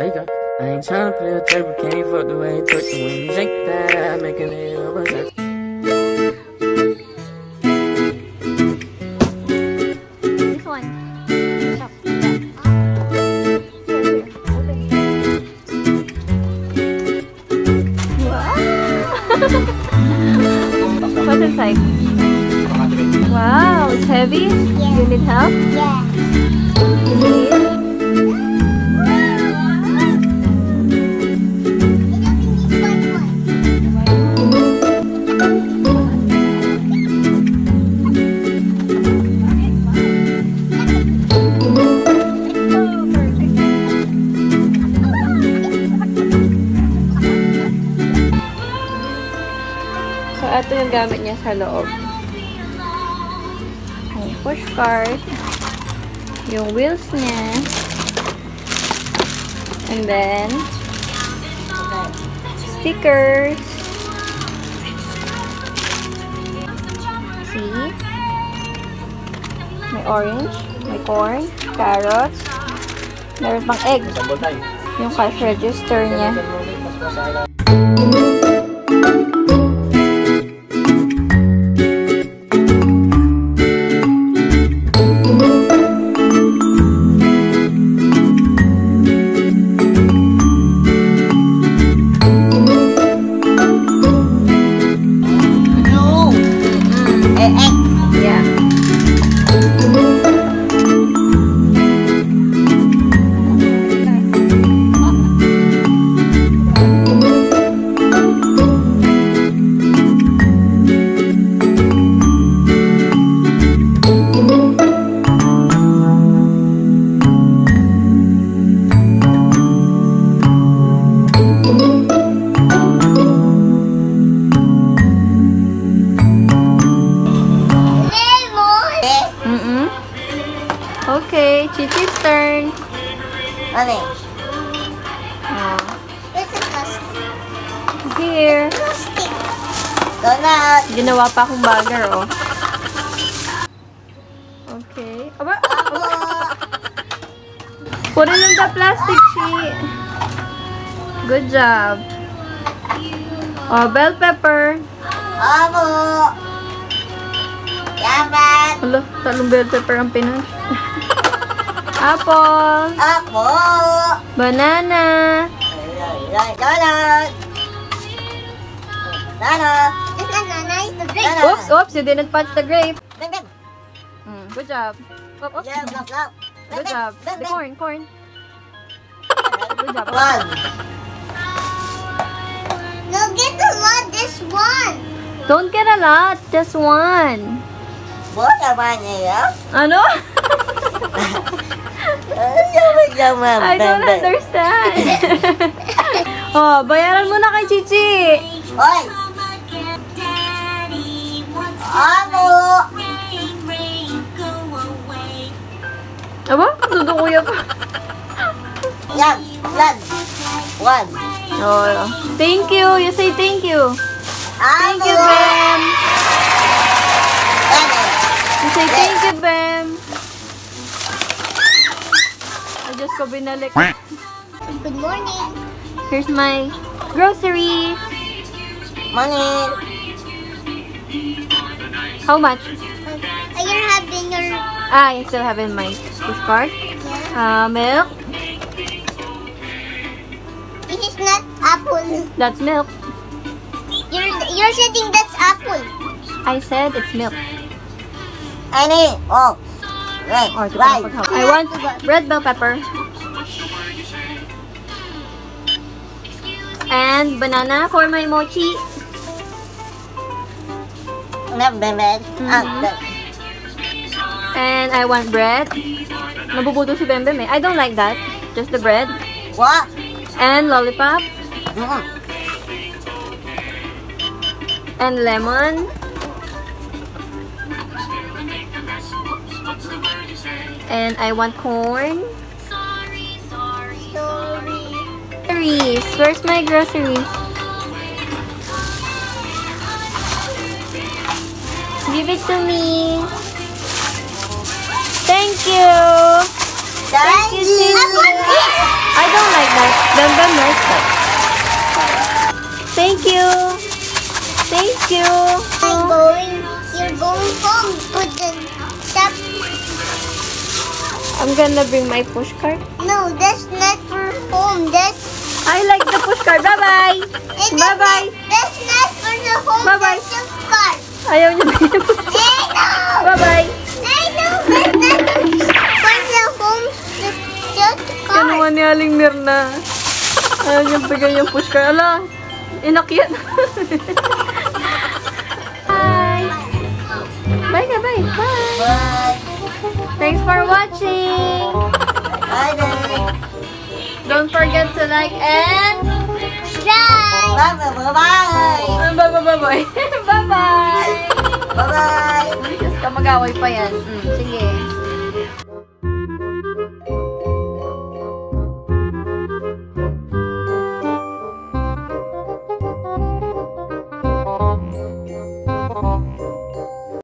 There you go. I ain't tryna play a table, can't fuck the way you twerk the when you shake that ass, making it over sex. This one. Stop. Here, here. Open. Wow. What's inside? Wow, it's heavy. You need help? Yeah. So, ito yung gamit niya sa loob. Yung push cart. Yung wheels niya. And then, stickers. See? May orange, may corn, carrots. Meron pang egg. Yung cash register niya. No. Eh, Chichi's turn. ano eh? Oh, It's a plastic. here. Plastic. Donut. Ginawa pa akong bagger, oh. Okay. Aba, Abo. put it in the plastic sheet. Good job. Oh, bell pepper. Abo. Yaman. Hala, talong bell pepper ang pinush. Apple. Abo. Banana. Donut. Donut. This banana is the big Oops, oops, you didn't punch the grape. Mm, good job. Oop, oops. Yeah, blah, blah. Good job. The corn, corn. Good job. One. No, get the lot, this one. Don't get a lot, just one. What am naman niya? Ano? Yaman, yaman. I don't understand. oh, bayaran mo na kay Chichi. Oy! Ano? Aba, dudukuya pa. Yan, yan. One. Oh, thank you. You say thank you. Thank you, Ano? Bem. Ano? You say thank you, Bem. Ko binalik. Good morning. Here's my groceries. Money. How much? Are you having your... Ah, I still have in my push cart. Uh, milk. This is not apple. That's milk. You're, you're saying that's apple. I said it's milk. Any? Oh. Right. Or right. I want red bell pepper. And banana for my mochi. Not bad. Ah, Mhm. And I want bread. Nabubuto si Bembem eh. I don't like that. Just the bread. What? And lollipop. Mm. And lemon. And I want corn. Groceries. Where's my groceries? Give it to me. Thank you. Thank you. I don't like that. Bam Bam likes that. Thank you. Thank you. I'm going. You're going home. Put the stop. I'm gonna bring my push cart. No, that's not for home. That's I like the pushcart. Bye-bye! Bye-bye! That's not for the whole Bye -bye. pushcart. Ayaw niya binibigyan. Bye-bye! Yan naman ni Aling Mirna. Ayaw niya bigyan yung pushcart. Ala, inakyat. bye! Bye na, bye! Bye! Bye! Thanks for watching! Bye, Daddy! Don't forget to like and... Bye. Bye. Bye. Bye. Bye-bye. Bye-bye. Bye-bye. Bye. Diyos ka, mag-away pa yan. Mm, sige.